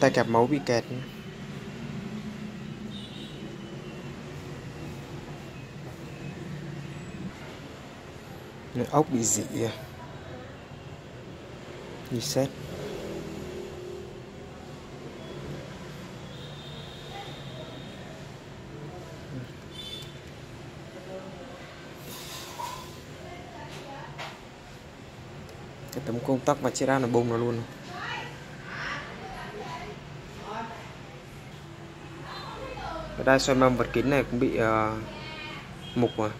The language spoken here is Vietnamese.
tay kẹp máu bị kẹt ốc bị dị à. Reset cái tấm công tắc và chiếc ra là bông nó luôn. Đai xoay mâm vật kính này cũng bị uh, mục mà.